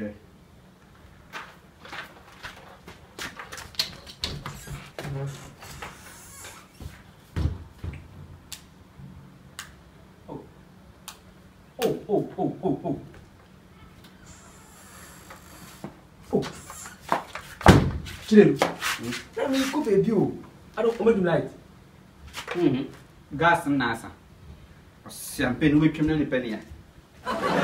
Bleu. Oh. Oh, oh, oh, oh, oh. Oh. Chidelu. Na mi ko baby o. Ado o medum light. Mhm. Gas nasa. asa. Ɔsiampe no wetwam na nipa ni a.